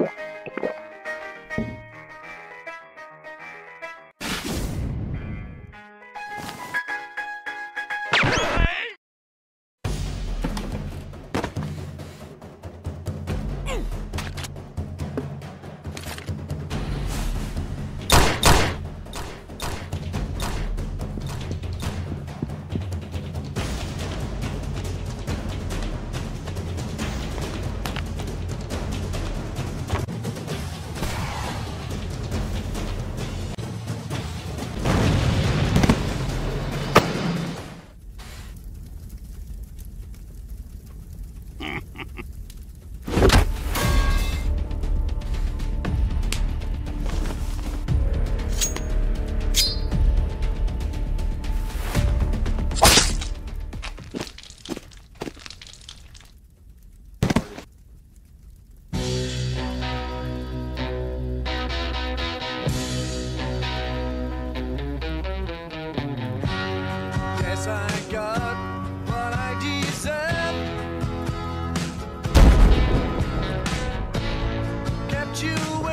Yeah. I got what I deserve. Kept you